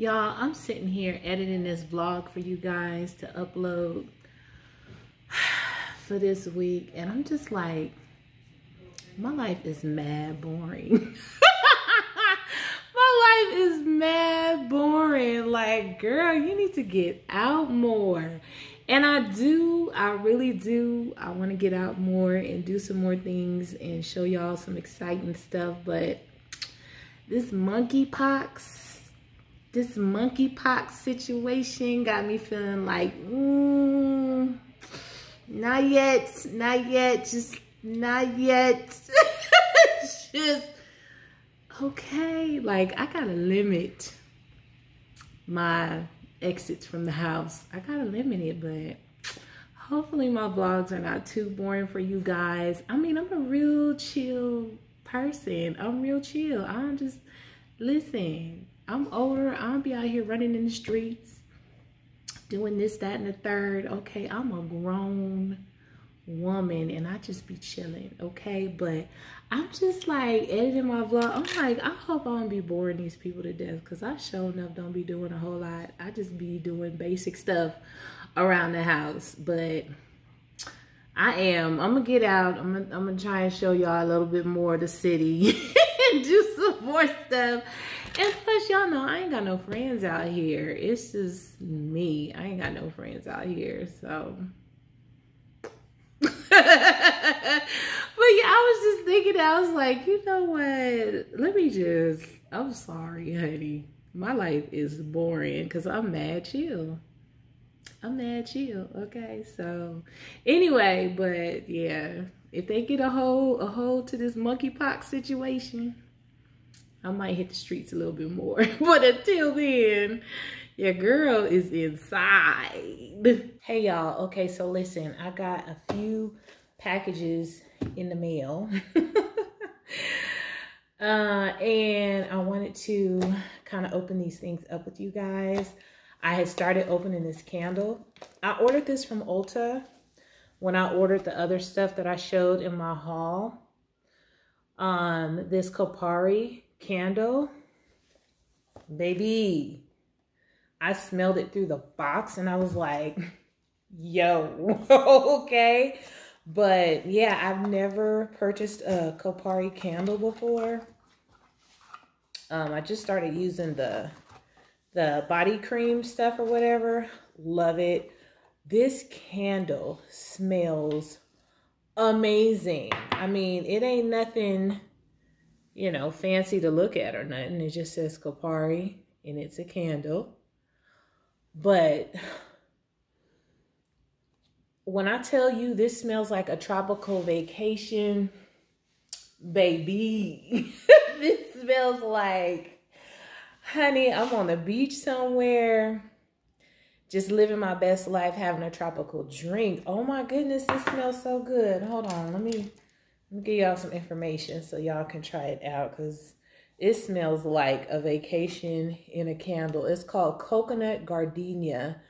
Y'all, I'm sitting here editing this vlog for you guys to upload for this week. And I'm just like, my life is mad boring. my life is mad boring. Like, girl, you need to get out more. And I do, I really do. I want to get out more and do some more things and show y'all some exciting stuff. But this monkeypox, this monkeypox situation got me feeling like, mm, not yet, not yet, just not yet. just, okay. Like, I got to limit my exits from the house. I got to limit it, but hopefully my vlogs are not too boring for you guys. I mean, I'm a real chill person. I'm real chill. I'm just, listen, I'm older. I don't be out here running in the streets doing this, that, and the third. Okay, I'm a grown woman and I just be chilling, okay? But I'm just like editing my vlog. I'm like, I hope I don't be boring these people to death because I sure enough don't be doing a whole lot. I just be doing basic stuff around the house. But I am. I'm gonna get out. I'm gonna, I'm gonna try and show y'all a little bit more of the city and do some more stuff. And plus, y'all know I ain't got no friends out here. It's just me. I ain't got no friends out here. So but yeah, I was just thinking, I was like, you know what? Let me just, I'm sorry, honey. My life is boring because I'm mad chill. I'm mad chill, okay? So anyway, but yeah, if they get a hold a hold to this monkeypox situation, I might hit the streets a little bit more. but until then, your girl is inside. Hey y'all, okay, so listen, I got a few packages in the mail. uh, and I wanted to kind of open these things up with you guys. I had started opening this candle. I ordered this from Ulta when I ordered the other stuff that I showed in my haul. Um, this Kopari candle. Baby, I smelled it through the box and I was like, yo, okay. But yeah, I've never purchased a Kopari candle before. Um, I just started using the the body cream stuff or whatever. Love it. This candle smells amazing. I mean, it ain't nothing, you know, fancy to look at or nothing. It just says Kopari and it's a candle. But when I tell you this smells like a tropical vacation, baby, this smells like, honey, I'm on the beach somewhere, just living my best life, having a tropical drink. Oh my goodness, this smells so good. Hold on, let me, let me give y'all some information so y'all can try it out because it smells like a vacation in a candle. It's called Coconut Gardenia.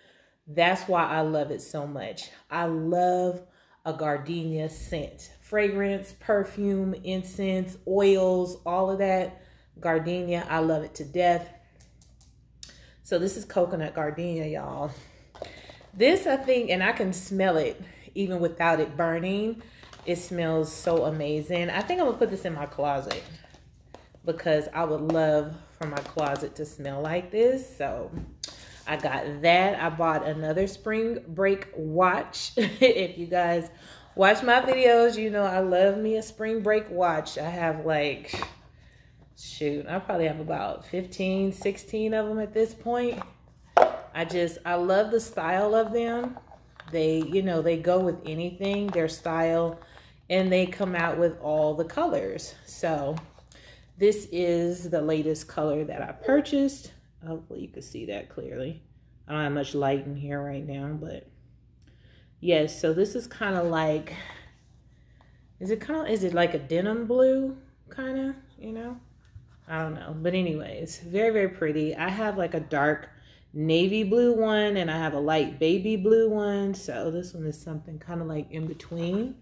That's why I love it so much. I love a gardenia scent. Fragrance, perfume, incense, oils, all of that. Gardenia, I love it to death. So this is coconut gardenia, y'all. This, I think, and I can smell it even without it burning. It smells so amazing. I think I'm gonna put this in my closet because I would love for my closet to smell like this. So I got that. I bought another spring break watch. if you guys watch my videos, you know I love me a spring break watch. I have like, shoot, I probably have about 15, 16 of them at this point. I just, I love the style of them. They, you know, they go with anything, their style, and they come out with all the colors. So this is the latest color that I purchased. Hopefully you can see that clearly. I don't have much light in here right now, but yes, so this is kind of like, is it kind of, is it like a denim blue kind of, you know? I don't know. But anyways, very, very pretty. I have like a dark navy blue one and I have a light baby blue one. So this one is something kind of like in between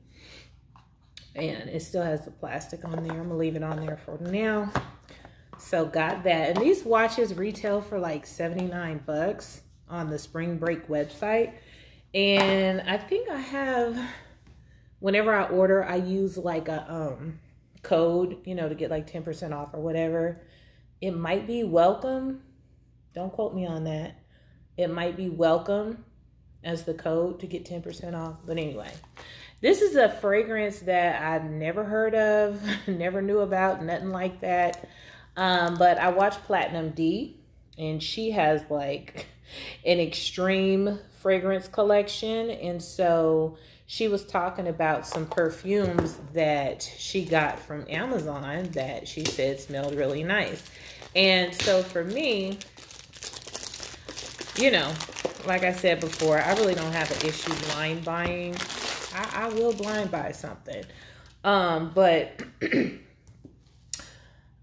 and it still has the plastic on there. I'm gonna leave it on there for now. So got that. And these watches retail for like 79 bucks on the Spring Break website. And I think I have, whenever I order, I use like a um code, you know, to get like 10% off or whatever. It might be welcome. Don't quote me on that. It might be welcome as the code to get 10% off. But anyway, this is a fragrance that I've never heard of, never knew about, nothing like that. Um, but I watched Platinum D, and she has like an extreme fragrance collection. And so she was talking about some perfumes that she got from Amazon that she said smelled really nice. And so for me, you know, like I said before, I really don't have an issue blind buying. I, I will blind buy something. Um, but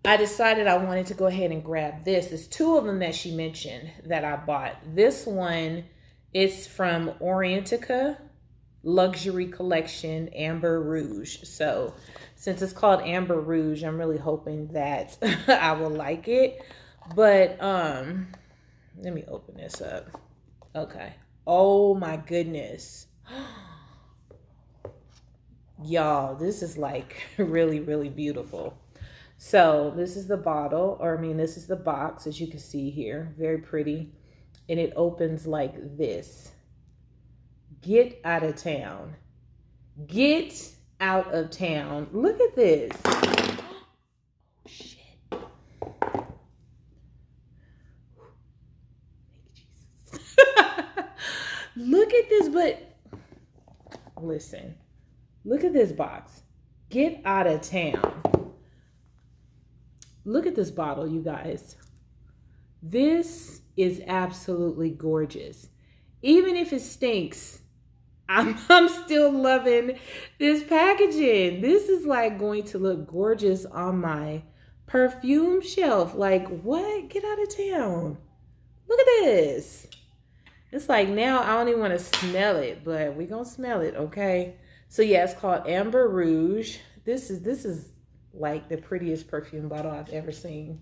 I decided I wanted to go ahead and grab this. There's two of them that she mentioned that I bought. This one is from Orientica Luxury Collection Amber Rouge. So since it's called Amber Rouge, I'm really hoping that I will like it. But um, let me open this up. Okay. Oh my goodness. Y'all, this is like really, really beautiful. So this is the bottle, or I mean, this is the box, as you can see here. Very pretty. And it opens like this. Get out of town. Get out of town. Look at this. Oh, shit. Look at this, but listen. Look at this box. Get out of town. Look at this bottle, you guys. This is absolutely gorgeous. Even if it stinks, I'm, I'm still loving this packaging. This is like going to look gorgeous on my perfume shelf. Like, what? Get out of town. Look at this. It's like now I don't even want to smell it, but we gonna smell it, okay? So yeah, it's called Amber Rouge. This is this is like the prettiest perfume bottle I've ever seen.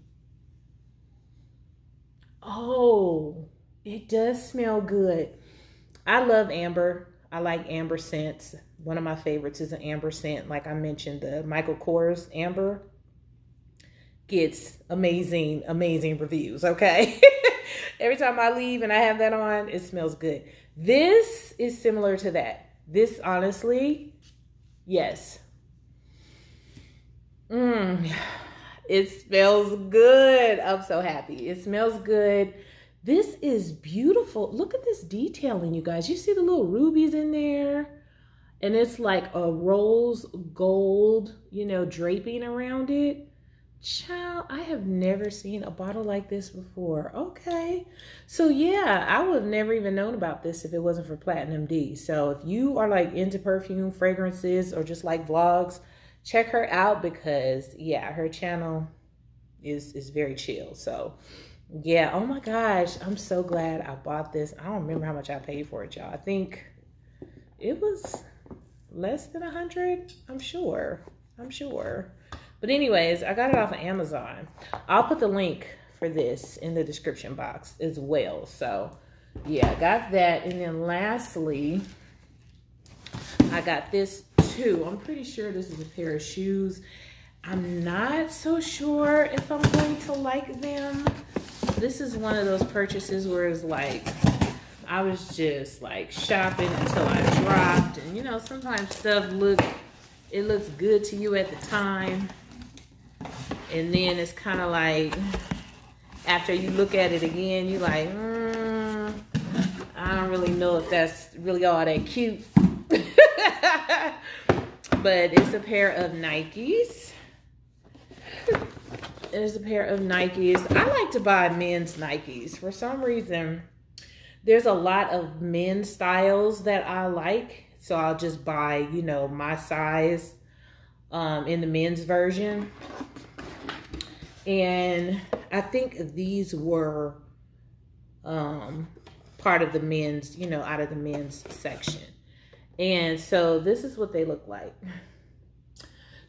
Oh, it does smell good. I love amber. I like amber scents. One of my favorites is an amber scent. Like I mentioned, the Michael Kors amber gets amazing, amazing reviews, okay? Every time I leave and I have that on, it smells good. This is similar to that. This honestly, yes, Mmm, it smells good. I'm so happy. It smells good. This is beautiful. Look at this detailing, you guys. You see the little rubies in there? And it's like a rose gold, you know, draping around it. Child, I have never seen a bottle like this before. Okay. So yeah, I would have never even known about this if it wasn't for Platinum D. So if you are like into perfume, fragrances, or just like vlogs, check her out because yeah, her channel is is very chill. So yeah, oh my gosh, I'm so glad I bought this. I don't remember how much I paid for it, y'all. I think it was less than a hundred. I'm sure. I'm sure. But anyways, I got it off of Amazon. I'll put the link for this in the description box as well. So yeah, I got that. And then lastly, I got this too. I'm pretty sure this is a pair of shoes. I'm not so sure if I'm going to like them. This is one of those purchases where it's like, I was just like shopping until I dropped. And you know, sometimes stuff look, it looks good to you at the time. And then it's kind of like, after you look at it again, you're like, mm, I don't really know if that's really all that cute but it's a pair of Nikes. It's a pair of Nikes. I like to buy men's Nikes. For some reason, there's a lot of men's styles that I like. So I'll just buy, you know, my size um, in the men's version. And I think these were um, part of the men's, you know, out of the men's section. And so this is what they look like.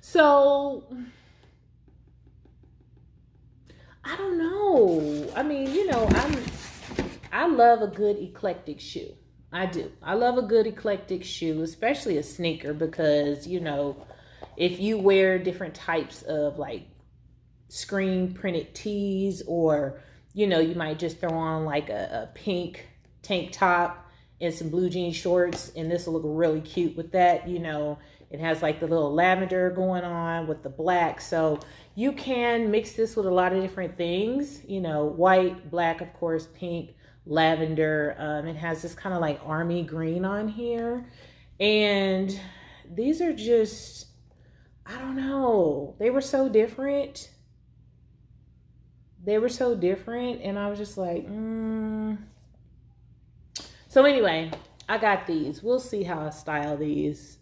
So I don't know. I mean, you know, I'm I love a good eclectic shoe. I do. I love a good eclectic shoe, especially a sneaker, because you know, if you wear different types of like screen printed tees, or you know, you might just throw on like a, a pink tank top and some blue jean shorts, and this will look really cute with that. You know, it has like the little lavender going on with the black. So you can mix this with a lot of different things, you know, white, black, of course, pink, lavender. Um, it has this kind of like army green on here. And these are just, I don't know, they were so different. They were so different. And I was just like, mm. So anyway, I got these. We'll see how I style these.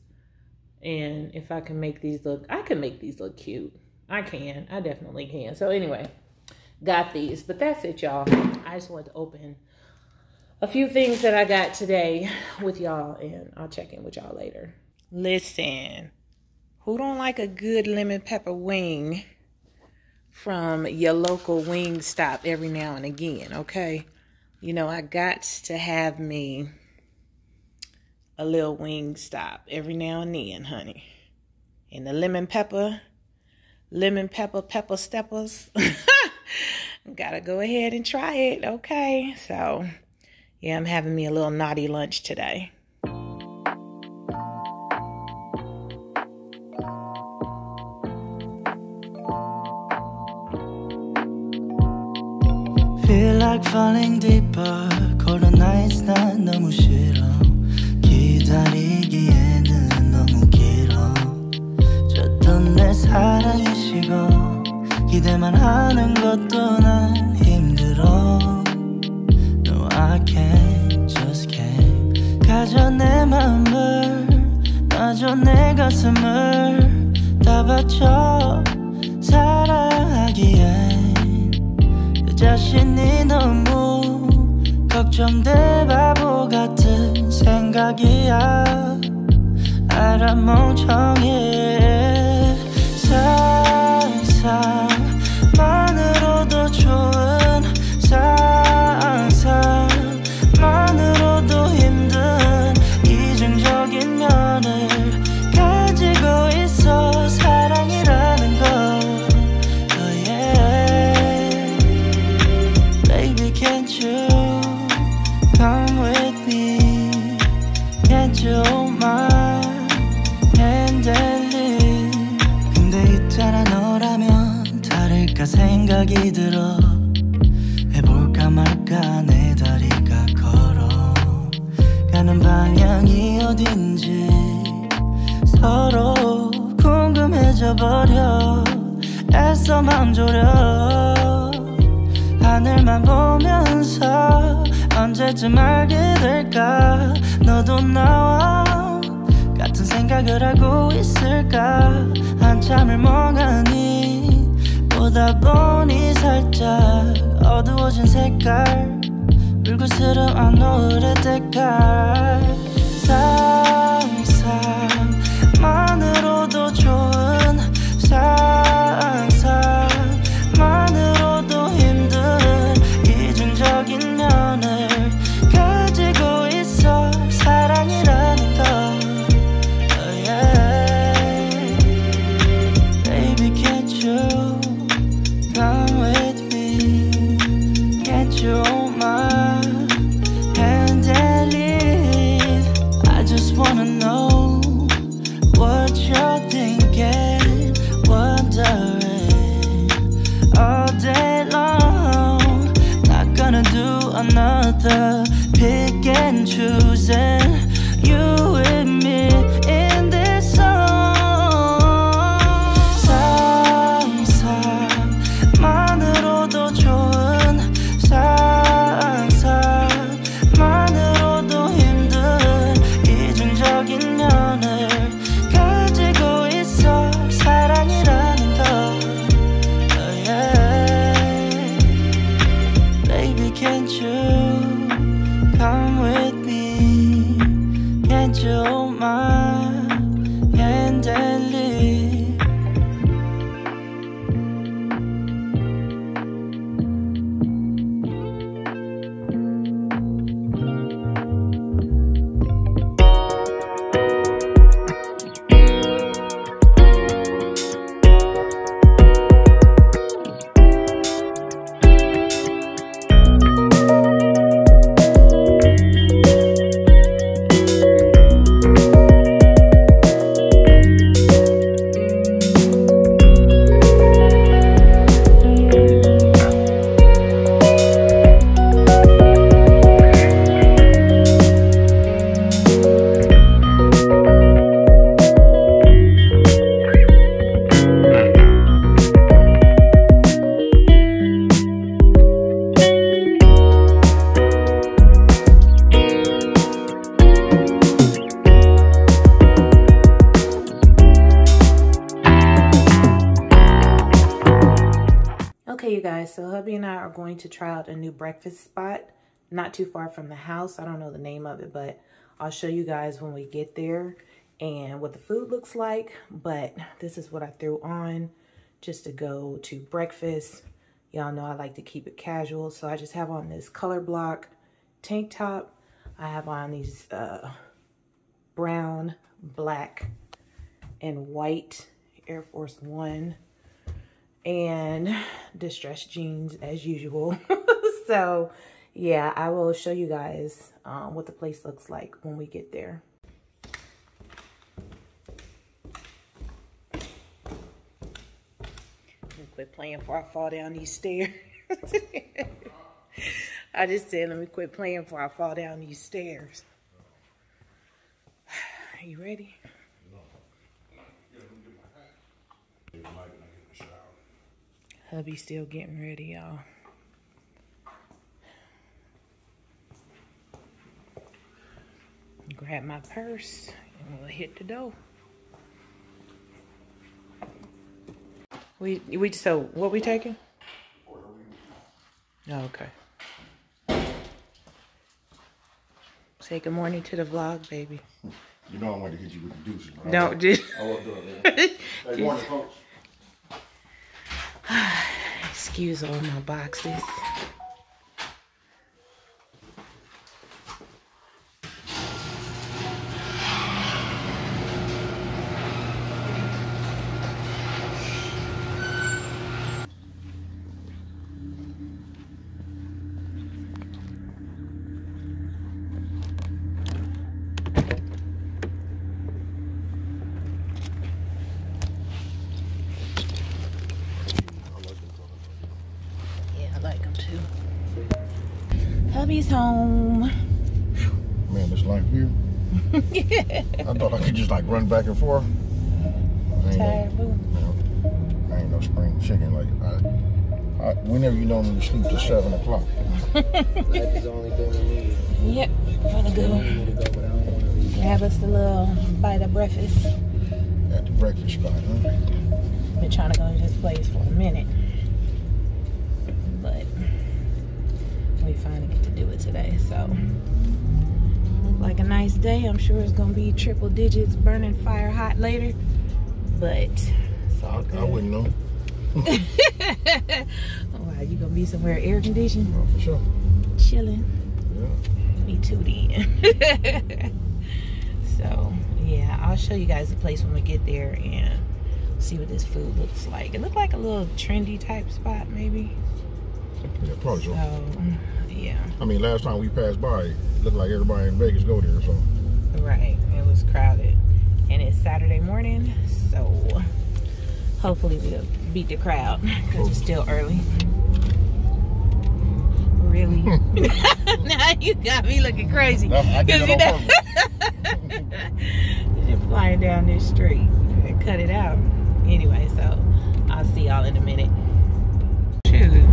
And if I can make these look, I can make these look cute. I can. I definitely can. So anyway, got these. But that's it, y'all. I just wanted to open a few things that I got today with y'all, and I'll check in with y'all later. Listen, who don't like a good lemon pepper wing from your local Wingstop every now and again, okay? You know, I got to have me a little Wingstop every now and then, honey. And the lemon pepper lemon pepper pepper steppers. Gotta go ahead and try it. Okay. So, yeah, I'm having me a little naughty lunch today. Like falling deeper. Cold nights 난 너무 싫어. 기다리기에는 너무 길어. 줬던 내 사랑이 쉬고 기대만 하는 것도 난 힘들어 No I can't just can't 가져 내 맘을 놔줘 내 가슴을 다 바쳐 자신이 너무 걱정돼 바보 같은 생각이야. 알아 멍청해. 상상 다를까 생각이 들어. 해볼까 말까 내 다리가 걸어. 가는 방향이 어딘지 서로 궁금해져 버려. 애써 맘 졸여. 하늘만 보면서 언제쯤 알게 될까? 너도 나와 같은 생각을 하고 있을까? 한참을 멍하니 보다 보니 살짝 어두워진 색깔. 불그스름한 노을의 때깔. 상상만으로도 좋은 상상 a new breakfast spot not too far from the house. I don't know the name of it, but I'll show you guys when we get there and what the food looks like. But this is what I threw on just to go to breakfast. Y'all know I like to keep it casual. So I just have on this color block tank top. I have on these uh, brown, black, and white Air Force One and distressed jeans as usual. so yeah, I will show you guys um, what the place looks like when we get there. Quit playing before I fall down these stairs. I just said, let me quit playing before I fall down these stairs. Are you ready? Hubby's still getting ready, y'all. Grab my purse and we'll hit the door. We we so what we taking? Oh, okay. Say good morning to the vlog, baby. You know I wanted to hit you with the deuces. Don't just. I was doing that. Hey, morning, folks. Excuse all my boxes. Yeah, I like them too. Hubby's home. Man, this life here. I thought I could just like run back and forth. I ain't, Tired, boo. no, I ain't no spring chicken. Like, I, I, whenever you know me to sleep till 7 o'clock. Life is only going to need. Yep, gonna I go need to go, but I don't want to leave. have us a little bite of breakfast. At the breakfast spot, huh? Been trying to go to this place for a minute. Do it today. So look like a nice day. I'm sure it's gonna be triple digits burning fire hot later. But I. I wouldn't know. Why you gonna be somewhere air conditioned? Oh, for sure. Chilling. Yeah. Me too then. so yeah, I'll show you guys the place when we get there and see what this food looks like. It looked like a little trendy type spot maybe. Yeah, probably so. So yeah, I mean, last time we passed by, it looked like everybody in Vegas go there. So right. It was crowded. And it's Saturday morning, so hopefully we'll beat the crowd because it's still early. Really? now you got me looking crazy. No, I did 'Cause that you know- You're flying down this street and cut it out. Anyway, so I'll see y'all in a minute. Shoot.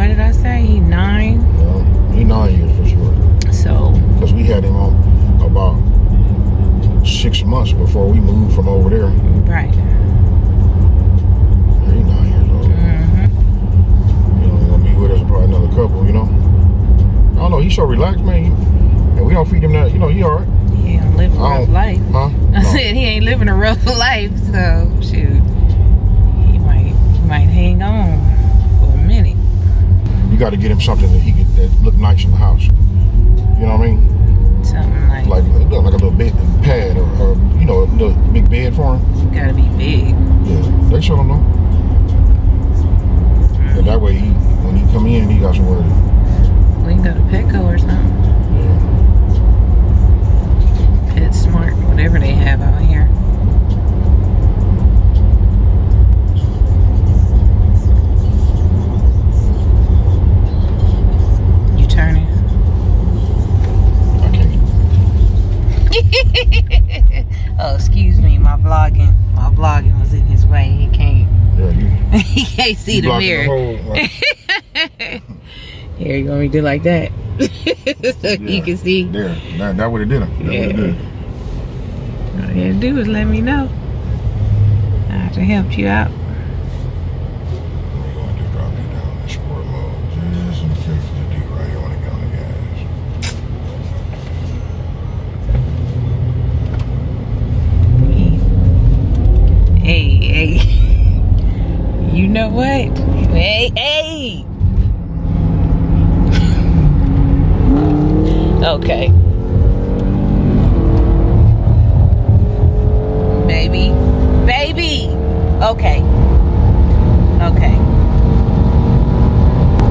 He, what did I say? He nine. yeah, he nine years for sure. So Because we had him on about six months before we moved from over there. right. He nine years old. Mm-hmm. You know, he's gonna be with us probably another couple, you know. I don't know, he's so relaxed, man. And we don't feed him that, you know, he alright. He ain't living a rough life. Huh? I said he ain't living a rough life, so shoot. He might he might hang on for a minute. You gotta get him something that he could that look nice in the house. You know what I mean? Something like, Like like a little bed pad or, or you know, a little big bed for him. gotta be big. Yeah. They show him though. And that way he when he come in he got somewhere to We can go to Petco or something. yeah. PetSmart, whatever they have oh, excuse me, my vlogging. My vlogging was in his way. He can't. Yeah, you, he can't see the mirror. whole, uh, like, Here, you want me to do like that? so you can see. there. That, that would have did it. That Yeah. would have did it. All you do is let me know. I have to help you out. What? Hey, hey. Okay. Baby. Baby. Okay. Okay.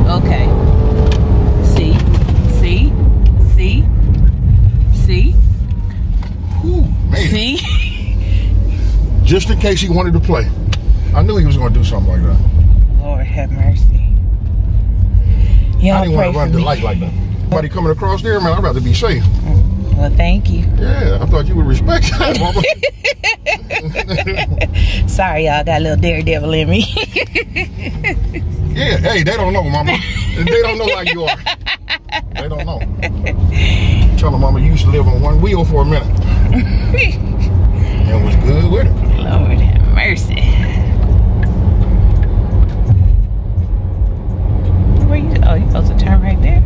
Okay. See? See? See? See? Ooh, man. See? Just in case he wanted to play. I knew he was going to do something like that. Lord have mercy. I Y'all didn't want to run the light like that. Somebody coming across there, man, I'd rather be safe. Mm, well, thank you. Yeah, I thought you would respect that, mama. Sorry, y'all got a little daredevil in me. yeah, hey, they don't know, mama. They don't know like you are. They don't know. Tell them, mama, you used to live on one wheel for a minute. and was good with it. Lord have mercy. You? Supposed to turn right there.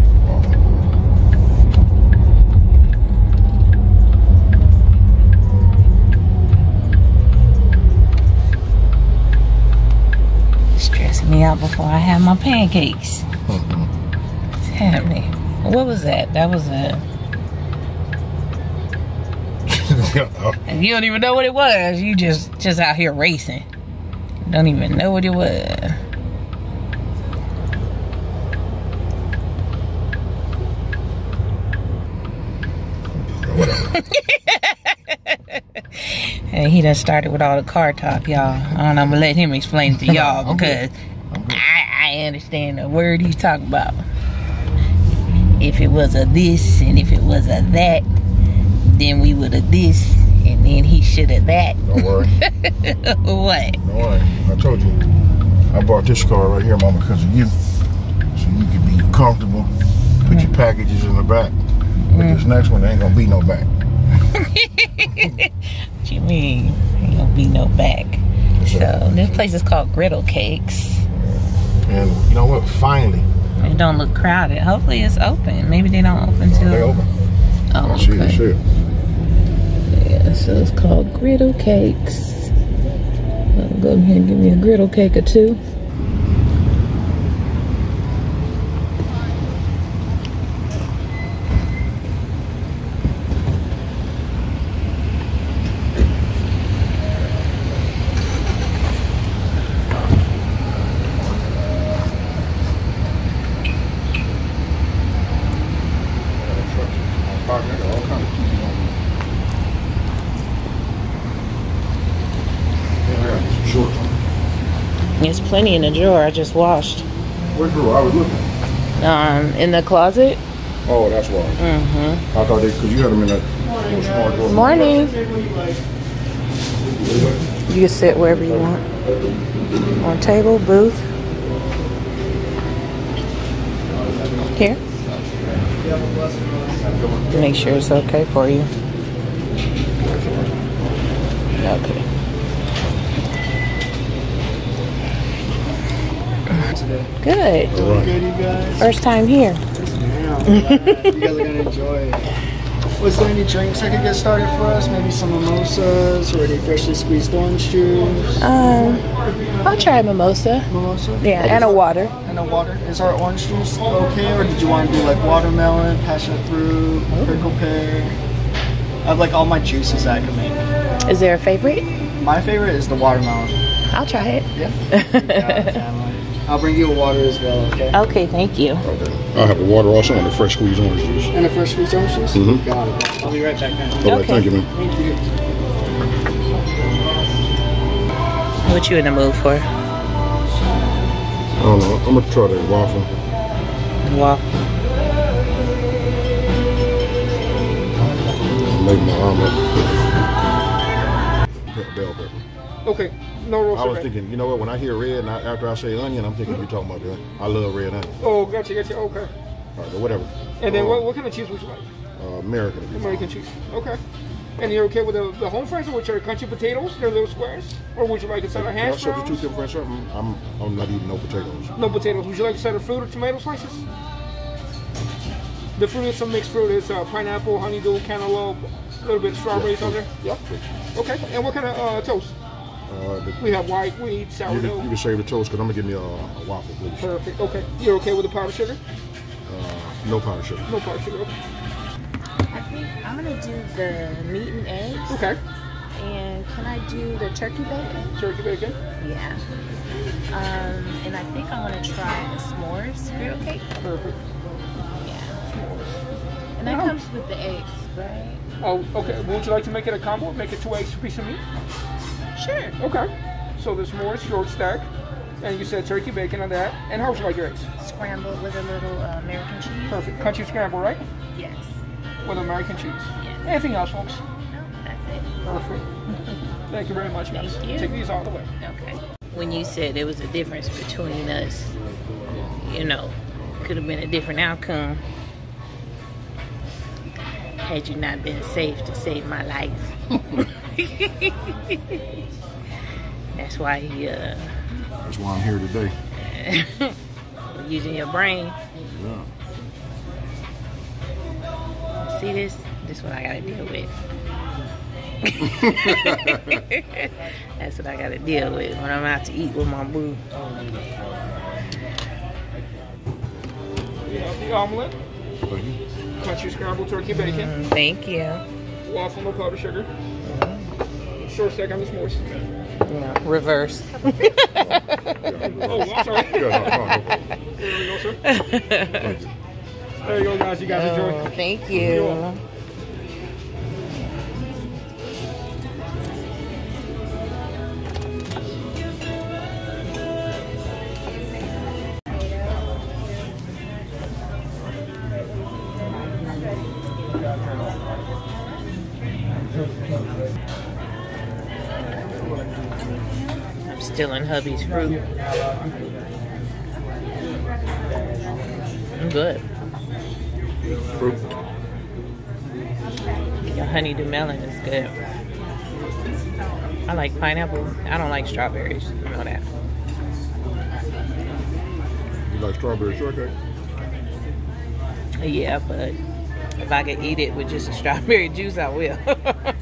Stressing me out before I have my pancakes. Mm-hmm. What's happening? What was that? That was a. And you don't even know what it was. You just just out here racing. Don't even know what it was. And he done started with all the car talk, y'all. I don't know, I'm gonna let him explain it to y'all because. I'm. I, I understand the word he's talking about. If it was a this and if it was a that, then we would have this and then he should have that. Don't worry. what? Don't worry. I told you. I bought this car right here, mama, because of you. So you could be comfortable. Put your mm. packages in the back. But this mm. next one, there ain't gonna be no back. What you mean? Ain't gonna be no back. So this place is called Griddle Cakes. And you know what? Finally, It don't look crowded. Hopefully it's open. Maybe they don't open oh, till. they open. Oh, it, okay. shit. Yeah, so it's called Griddle Cakes. I'll go in here and give me a griddle cake or two. Short. There's plenty in the drawer. I just washed. Where drawer? I was looking. Um, in the closet. Oh, that's why. Mm-hmm. I thought they, because you had them in smart drawer. Morning. You can sit wherever you want. On table, booth. Here. Make sure it's okay for you. Okay. Good. All Good, you guys. First time here. Damn, you guys are gonna enjoy it. Was there any drinks I could get started for us? Maybe some mimosas or any freshly squeezed orange juice? Um, I'll try a mimosa. Mimosa? Yeah, and a water. And a water. Is our orange juice okay, or did you want to do like watermelon, passion fruit, prickle pear? I have like all my juices that I can make. Is there a favorite? My favorite is the watermelon. I'll try it. Yeah. Yeah, family. I'll bring you a water as well, okay? Okay, thank you. Okay. I'll have the water also and the fresh squeezed orange juice. And a fresh squeezed orange juice? Mm -hmm. Got it. I'll be right back, man. All right, Okay. thank you, man. Thank you. What you in the mood for? I don't know. I'm gonna try that waffle. Waffle. Make my omelet. Bell pepper. Okay. No roast I was thinking, you know what? When I hear red, and I, after I say onion, I'm thinking you're talking about that. I love red onion. Oh, gotcha, gotcha. Okay. All right, but whatever. And then Uh, what, what kind of cheese would you like? Uh, American. would be fine. American cheese. Okay. And you're okay with the, the home fries, which are country potatoes? They're little squares. Or would you like a side of hash substitute browns? them for something? I'm, I'm not eating no potatoes. No potatoes. Would you like a side of fruit or tomato slices? The fruit is some mixed fruit. It's uh, pineapple, honeydew, cantaloupe, a little bit of strawberries on there. Yep. Okay. And what kind of uh, toast? Uh, the, We have white wheat, you, can, sourdough. you can save the toast because I'm gonna give me a, a waffle, please. Perfect. Okay. You're okay with the powdered sugar? Uh, no powdered sugar. No powdered sugar. Okay. I think I'm gonna do the meat and eggs. Okay. And can I do the turkey bacon? Turkey bacon. Yeah. Um, and I think I want to try the s'mores griddle cake. Perfect. Yeah. And that Oh. comes with the eggs, right? Oh, okay. Would you like to make it a combo? Make it two eggs, a piece of meat? Sure. Okay. So there's more short stack. And you said turkey bacon on that. And how would you like your eggs? Scrambled with a little uh, American cheese. Perfect. Country scramble, right? Yes. With American cheese. Yes. Anything else, folks? No, that's it. Perfect. Thank you very much, guys. Thank you. Take these all the way. Okay. When you said there was a difference between us, you know, could have been a different outcome had you not been safe to save my life. That's why he uh That's why I'm here today. using your brain. Yeah. See this? This is what I gotta deal with. That's what I gotta deal with when I'm out to eat with my boo. We omelet, country scrambled turkey bacon, Mm, Thank you. waffle, no powdered sugar, short stack on the s'mores. Yeah, reverse. Oh, I'm sorry. There we go, sir. Thank you. There you go, guys. You guys Oh, enjoy. thank You're you. Hubby's fruit. I'm good. Fruit. Your honeydew melon is good. I like pineapple. I don't like strawberries. You know that. You like strawberry shortcake? Yeah, but if I could eat it with just a strawberry juice, I will.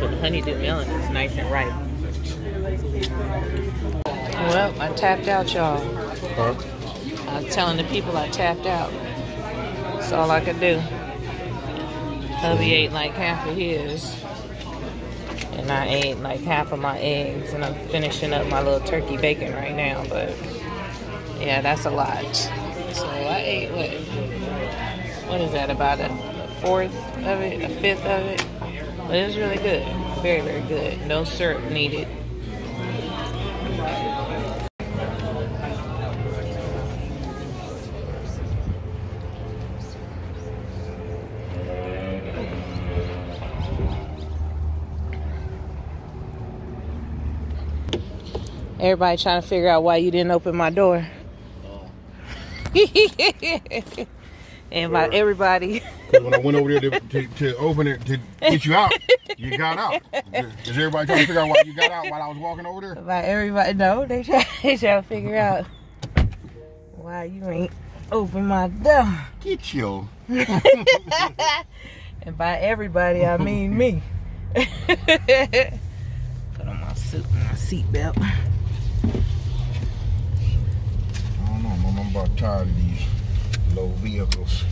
but the honeydew melon is nice and ripe. Well, I tapped out, y'all. Huh? I was telling the people I tapped out. That's all I could do. Hubby ate like half of his. And I ate like half of my eggs. And I'm finishing up my little turkey bacon right now. But yeah, that's a lot. So I ate what? What is that? About a, a fourth of it? A fifth of it? But it was really good. Very, very good. No syrup needed. Everybody trying to figure out why you didn't open my door. Oh. and by everybody, Because when I went over there to, to, to open it to get you out, you got out. Is everybody trying to figure out why you got out while I was walking over there? by everybody, no, they try, they try to figure out why you ain't open my door. Get you. And by everybody, I mean me. Put on my suit, my seatbelt. I don't know, Mom. I'm about tired of these low vehicles.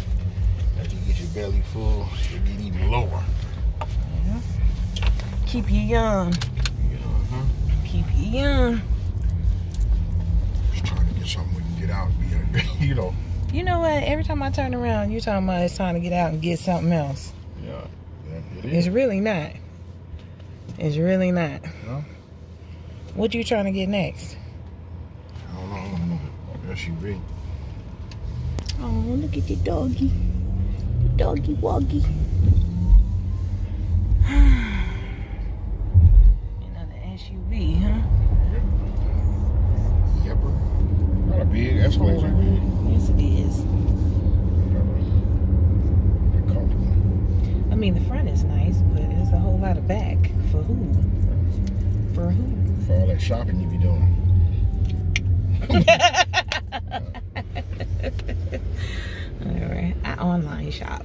After you get your belly full, you get even lower. Keep you young. Uh-huh. Keep you young. Just trying to get something we can get out. Be you know. You know what? Every time I turn around, you're talking about it's time to get out and get something else. Yeah. yeah it It's really not. It's really not. No? What you trying to get next? I don't know. I don't know. SUV. Oh, look at the doggy. Doggy woggy. Another SUV, huh? Yepper. Not a big Escalade. Yes, it is. I mean, the front is nice, but there's a whole lot of back. For who? For who? For all that shopping you be doing. All right. I online shop.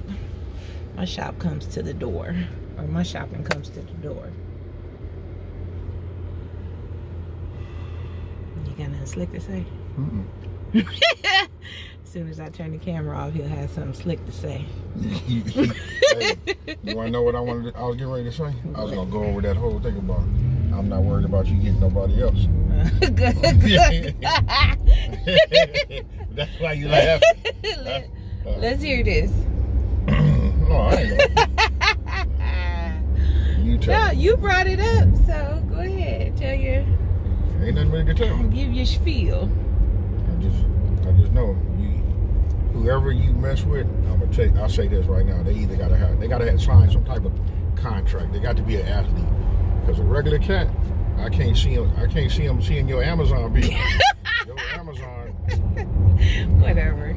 My shop comes to the door, or my shopping comes to the door. You got nothing slick to say? Mm-mm. as soon as I turn the camera off, he'll have something slick to say. hey, you want to know what I wanted? To, I was getting ready to say. I was gonna go over that whole thing about. I'm not worried about you getting nobody else. good, good. That's why you laugh. Let, let's hear this. No, I ain't. Gonna. You tell. No, you brought it up, so go ahead. Tell your, Ain't nothing really to tell. give your spiel. I just, I just know you, whoever you mess with, I'm gonna take. I'll say this right now. They either gotta have, they gotta have signed some type of contract. They got to be an athlete. Because a regular cat, I can't see him. I can't see him seeing your Amazon bill. your Amazon, Whatever.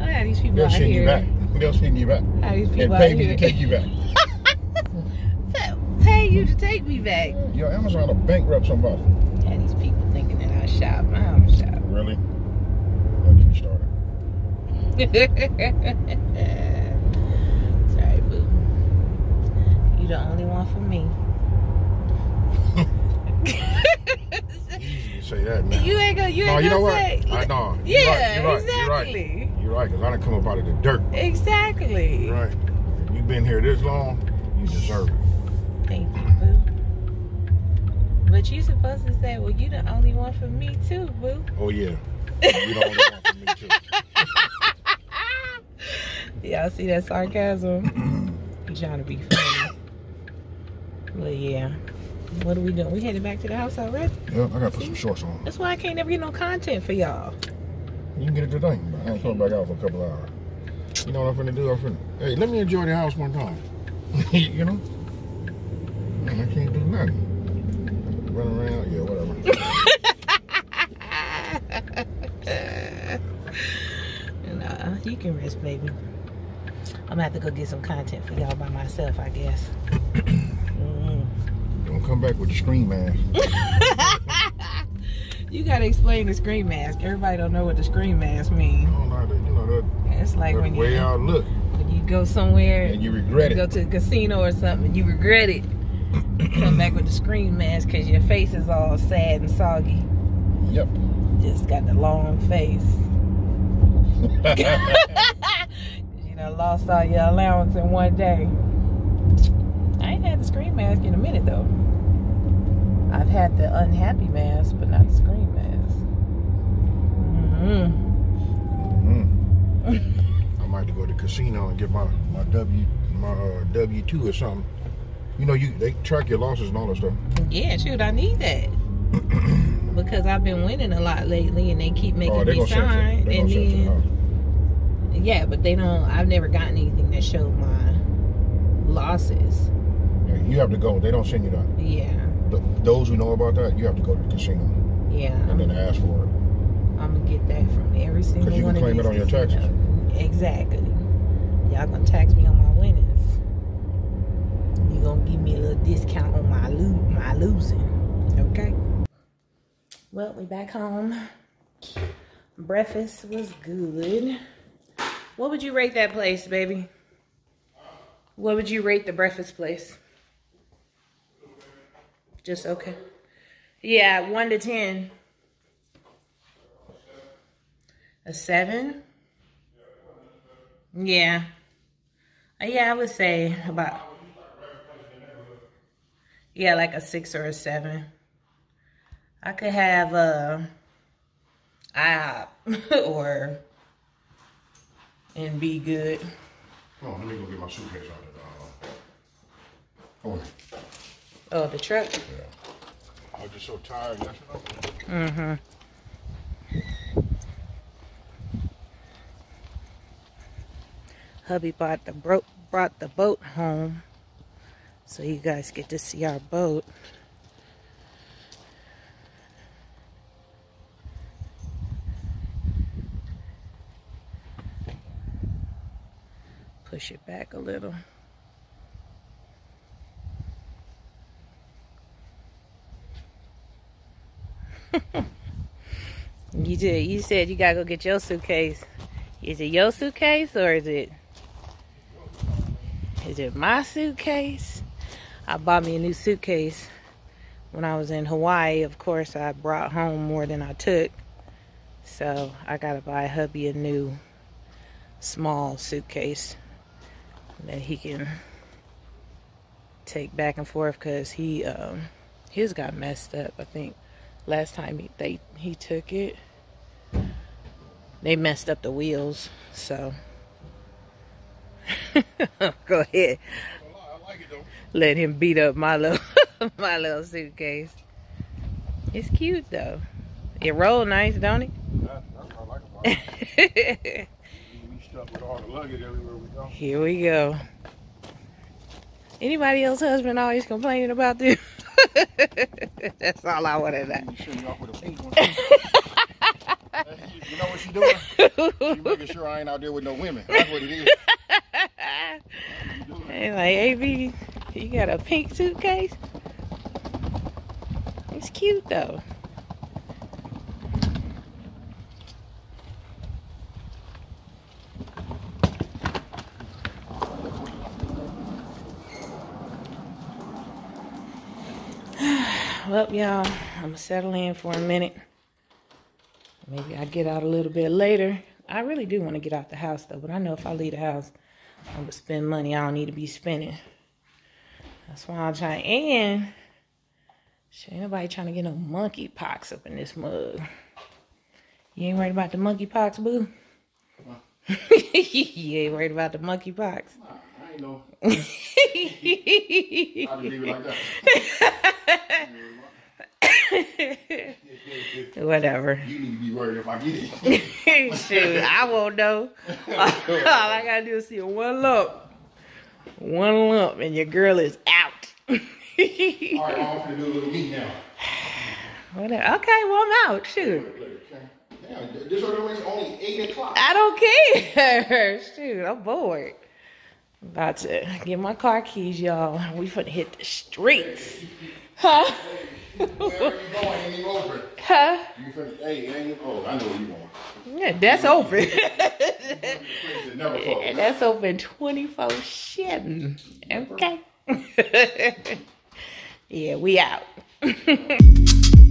I had these people they'll out send here. you back. They'll send you back How and people pay me to take you back. Pay you to take me back. Your Amazon will bankrupt somebody. Had these people thinking that I shop. I don't shop. Really? Don't get me started. Sorry, boo. You the only one for me. Easy to say that now. You ain't gonna. You ain't no, you gonna what? say. I know. Yeah, right. Exactly. Right. You're right. Cause I done come up out of the dirt. Exactly. Right. You've been here this long. You deserve it. Thank you, boo. But you supposed to say, well, you the only one for me too, boo. Oh yeah. You the only one for me too. Y'all see that sarcasm? you trying to be funny. but yeah. What are we doing? We headed back to the house already? Yep, I gotta put some shorts on. That's why I can't ever get no content for y'all. You can get it today, but I ain't coming back out for a couple hours. You know what I'm finna do? I'm finna, hey, let me enjoy the house one time. you know? Man, I can't do nothing. Run around, yeah, whatever. Nah, you can rest, baby. I'm gonna have to go get some content for y'all by myself, I guess. Mm. Don't come back with the screen mask. You gotta explain the screen mask. Everybody don't know what the screen mask means. I don't know you know, that, It's like when way you out look. when you go somewhere And you regret go it. Go to a casino or something, you regret it. Come back with the screen mask because your face is all sad and soggy. Yep. Just got the long face. You know, lost all your allowance in one day. I ain't had the screen mask in a minute though. I've had the unhappy mask, but not the screen mask. hmm Mm. I might have to go to the casino and get my my W my uh, W two or something. You know, you they track your losses and all that stuff. Yeah, shoot, I need that. because I've been winning a lot lately and they keep making oh, they me gonna sign. And gonna send you. then, huh? yeah, but they don't, I've never gotten anything that showed my losses. Yeah, you have to go. They don't send you that. Yeah, Th- those who know about that, you have to go to the casino yeah. and then ask for it. I'm gonna get that from every single 'Cause you one can claim it on your taxes. Exactly. Y'all gonna tax me on my winnings. You gonna give me a little discount on my lo- my losing. Okay. Well, we back home. Breakfast was good. What would you rate that place, baby? What would you rate the breakfast place? Just okay. Yeah, one to ten. A seven? Yeah. Uh, Yeah, I would say about. Yeah, like a six or a seven. I could have a IHOP or and be good. Oh, let me go get my suitcase out of the. Uh, oh, the truck. I was just so tired yesterday. Mm-hmm. Hubby bought the bro- brought the boat home, so you guys get to see our boat. Push it back a little. you did. You said you gotta go get your suitcase. Is it your suitcase or is it Is it my suitcase? I bought me a new suitcase when I was in Hawaii. Of course, I brought home more than I took. So I gotta buy hubby a new small suitcase that he can take back and forth because he um his got messed up. I think last time he they he took it, they messed up the wheels. So go ahead, I like it let him beat up my little my little suitcase. It's cute though. It roll nice, don't it? Here we go. Anybody else husband always complaining about this? That's all I want to know. You shouldn't off with a pink one. you know what she doing? She making sure I ain't out there with no women. That's what it is. Hey, like, AB, you got a pink suitcase? It's cute though. Well, y'all, I'm gonna settle in for a minute. Maybe I get out a little bit later. I really do want to get out the house though, but I know if I leave the house, I'm gonna spend money I don't need to be spending. That's why I'm trying. And shit, ain't nobody trying to get no monkey pox up in this mug. You ain't worried about the monkey pox, boo? you ain't worried about the monkey pox. I ain't know. I just leave it like that. Whatever. You need to be worried if I get it. Shoot, I won't know. All I gotta do is see one lump. One lump and your girl is out. All right, I'm gonna do a little meet now. Whatever. Okay, well I'm out. Shoot. Damn, this only 8 o'clock. I don't care. Shoot, I'm bored. About to get my car keys, y'all. We finna hit the streets. Huh? Wherever you going, open. Huh? You finna, hey, ain't oh, I know where you going. Yeah, that's open. That's open 24 7. Okay. yeah, we out.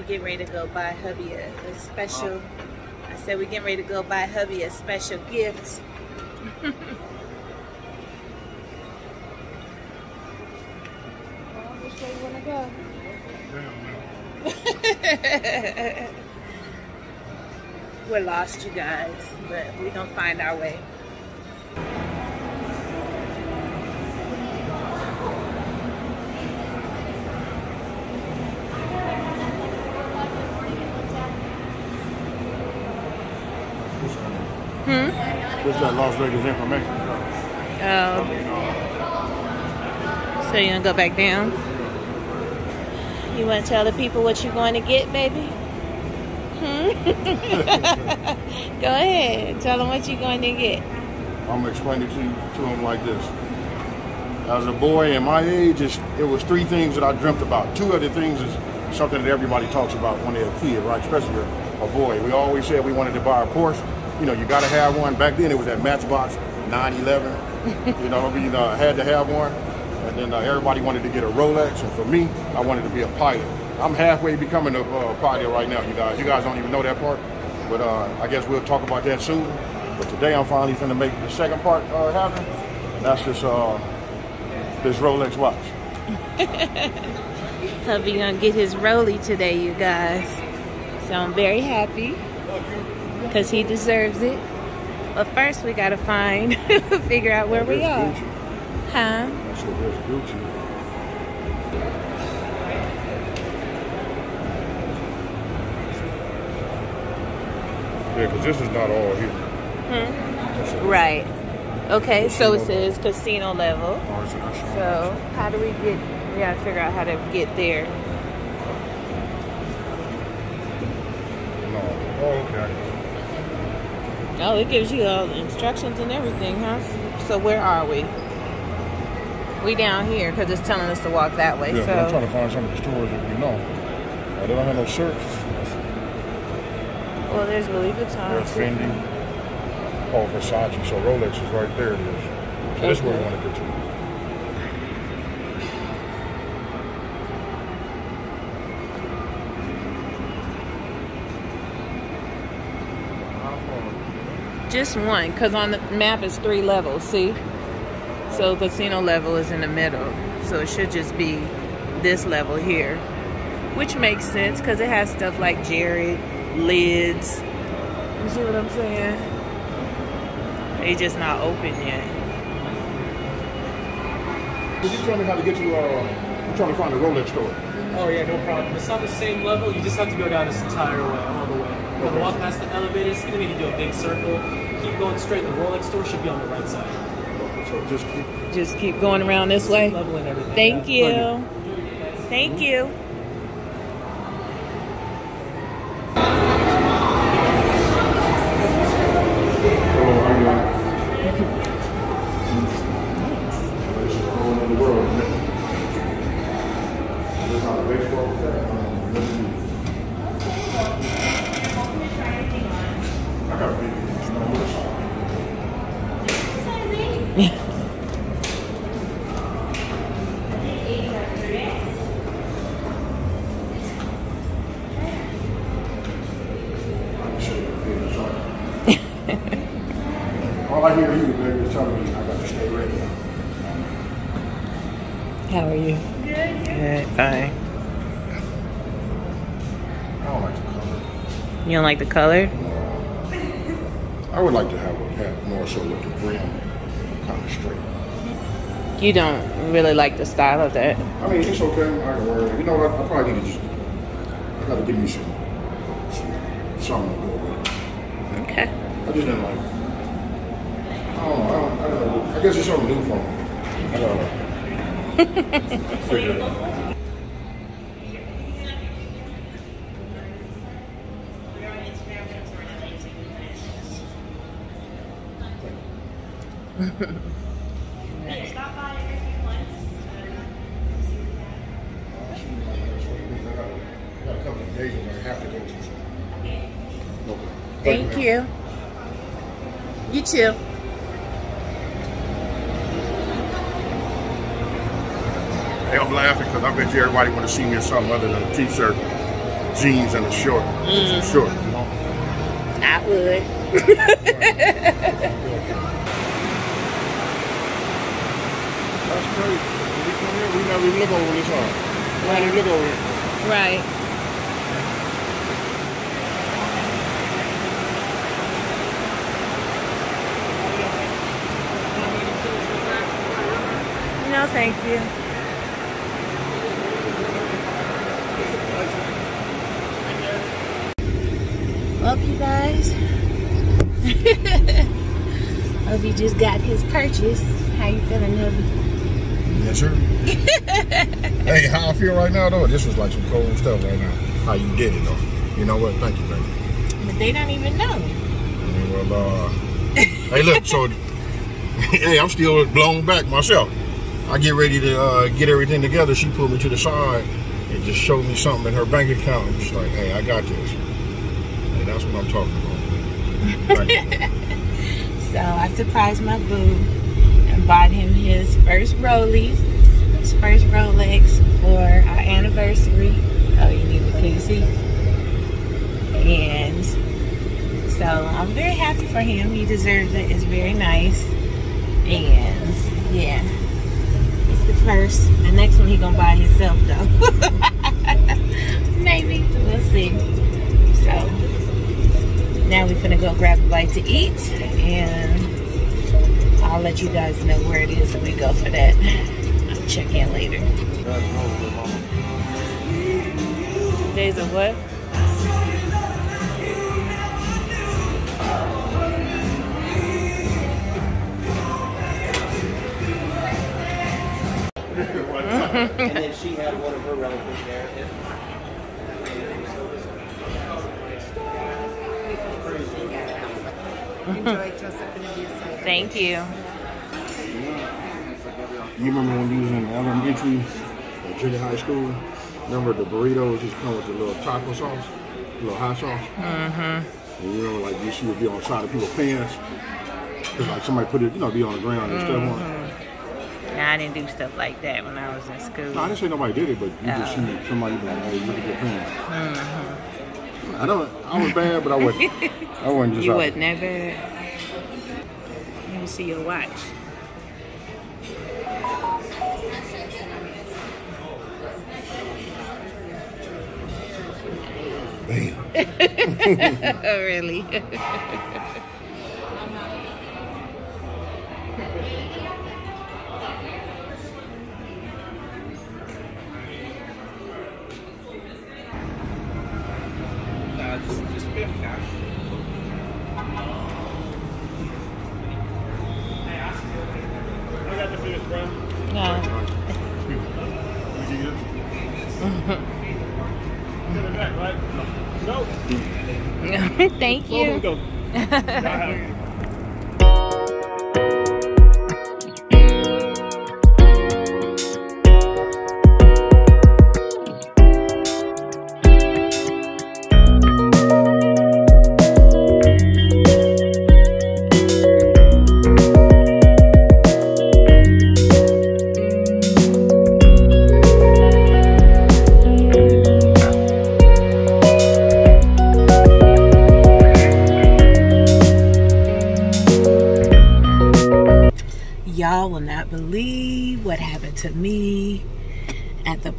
We get ready to go buy hubby a, a special. I said we getting ready to go buy hubby a special gift. We're lost, you guys, but we gonna find our way. What's that Las Vegas information? Um, so you're gonna go back down? You want to tell the people what you're going to get, baby? Hmm? Go ahead. Tell them what you're going to get. I'm gonna explain it to you, to them like this. As a boy in my age, it's, it was three things that I dreamt about. Two of the things is something that everybody talks about when they're a kid, right? Especially a, a boy. We always said we wanted to buy a Porsche. You know, you got to have one. Back then, it was that Matchbox 911. you know, we uh, had to have one. And then uh, everybody wanted to get a Rolex. And for me, I wanted to be a pilot. I'm halfway becoming a uh, pilot right now, you guys. You guys don't even know that part. But uh, I guess we'll talk about that soon. But today, I'm finally going to make the second part uh, happen. And that's this, uh, this Rolex watch. Hubby gonna get his Roly today, you guys. So I'm very happy because he deserves it. But first, we gotta find, figure out where we are. Gucci. Huh? That's what this Gucci. Yeah, because this is not all here. A- Right. Okay, so it Casino says casino level. An actual- So how do we get? We gotta figure out how to get there. No. Oh, okay. Oh, it gives you all the instructions and everything, huh? So where are we? We down here because it's telling us to walk that way. Yeah, but I'm trying to find some of the stores that we know. Oh, they don't have no shirts. well, there's Louis Vuitton. There's. Fendi. Oh, Versace. So Rolex is right there. It is. So this is where we Okay. want to get to. Just one, because on the map it's three levels. See, so the casino level is in the middle, so it should just be this level here, which makes sense because it has stuff like Jared lids. You see what I'm saying? They just not open yet. Could you tell me how to get to, uh, I'm trying to find a Rolex store. Oh yeah, no problem. It's on the same level. You just have to go down this entire way, all the way. You're gonna walk past the elevator. It's gonna make you do a big circle. Keep going straight. The Rolex store should be on the right side. So just keep. Just keep going around this way. Level and everything. Thank yeah. you. Thank you. Like the color? I would like to have a hat more so with the brim kind of straight. You don't really like the style of that. I mean, it's okay. I can wear it. You know what? I probably need to just. I got to give me some, some something to go with. it. Okay. I just didn't like. it. I don't know. I, don't, I, don't know. I guess it's something new for me. I gotta figure Stop by every few months. I got a couple of engagements I have to go to. Okay. Thank you. You too. Hey, I'm laughing because I bet you everybody want to see me in something other than a t-shirt, jeans, and a short. Mm. You know? I would. That's crazy. When we come here, we never even look over this side. We never even look over here. Right. No, thank you. Well, you guys. Hubby just got his purchase. How you feeling, Hubby? Hey, how I feel right now, though, this was like some cold stuff right now. How you did it, though. You know what? Thank you, baby. But they don't even know. Well, uh, hey, look, so, hey, I'm still blown back myself. I get ready to uh, get everything together. She pulled me to the side and just showed me something in her bank account. And just like, hey, I got this. And that's what I'm talking about. So I surprised my boo bought him his first Rollies, his first Rolex for our anniversary. Oh, you need the PC. And so I'm very happy for him. He deserves it. It's very nice. And yeah, it's the first. The next one he gonna buy himself though. Maybe we'll see. So now we're gonna go grab a bite to eat let you guys know where it is when we go for that. I'll check in later. Days of what? and then she had one of her relatives there. Enjoy Joseph and Thank you. You remember when you was in elementary or junior high school? Remember the burritos just come with the little taco sauce, little hot sauce? Mm-hmm. And you know, like you see would be on the side of people's pants. Cause like somebody put it, you know, be on the ground and stuff on it. Nah, I didn't do stuff like that when I was in school. No, I didn't say nobody did it, but you just Oh. see somebody be like, hey, look at your pants. I don't, I was bad, but I wasn't, I wasn't just You wasn't that bad. Let me see your watch. Bam. Oh, really? Uh, just, just pay him cash. I got the finish, bro. No. Get it back, right? No. Thank you.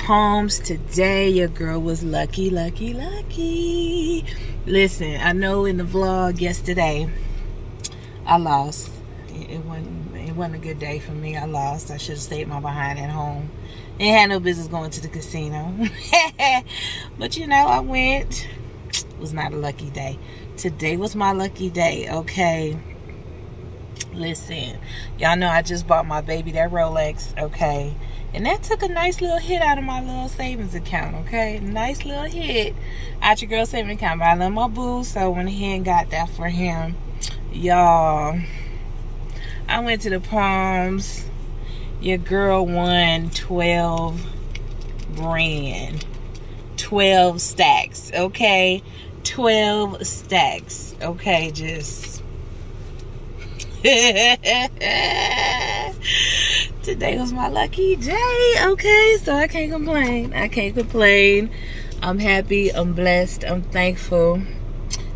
Palms today. Your girl was lucky, lucky, lucky. Listen, I know in the vlog yesterday I lost. It, it wasn't it wasn't a good day for me. I lost. I should have stayed my behind at home. Ain't had no business going to the casino. but you know, I went. It was not a lucky day. Today was my lucky day, okay? Listen, y'all know I just bought my baby that Rolex, okay? And that took a nice little hit out of my little savings account, okay? Nice little hit out your girl savings account. But I love my boo, so went ahead and got that for him. Y'all, I went to the Palms. Your girl won 12 brand. 12 stacks, okay? 12 stacks, okay? Just Today was my lucky day, okay? So I can't complain. I can't complain. I'm happy. I'm blessed. I'm thankful.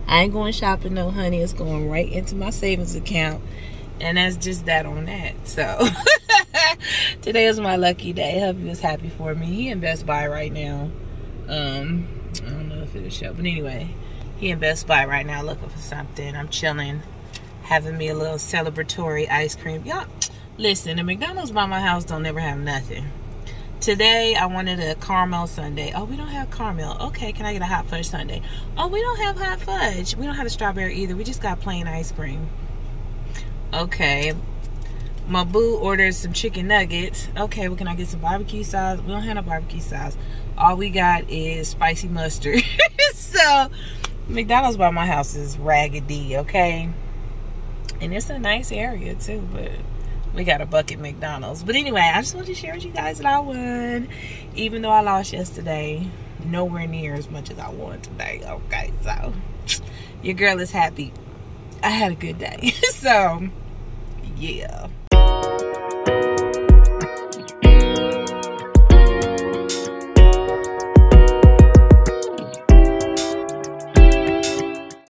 I ain't going shopping, no, honey. It's going right into my savings account. And that's just that on that. So today was my lucky day. Hubby was happy for me. He in Best Buy right now. Um, I don't know if it'll show, but anyway, he in Best Buy right now looking for something. I'm chilling having me a little celebratory ice cream. Y'all, listen, the McDonald's by my house don't never have nothing. Today, I wanted a caramel sundae. Oh, we don't have caramel. Okay, can I get a hot fudge sundae? Oh, we don't have hot fudge. We don't have a strawberry either. We just got plain ice cream. Okay. My boo ordered some chicken nuggets. Okay, well, can I get some barbecue sauce? We don't have no barbecue sauce. All we got is spicy mustard. so, McDonald's by my house is raggedy, okay? And it's a nice area too, but we got a bucket McDonald's. But anyway, I just wanted to share with you guys that I won. Even though I lost yesterday, nowhere near as much as I won today. Okay, so your girl is happy. I had a good day. so, yeah.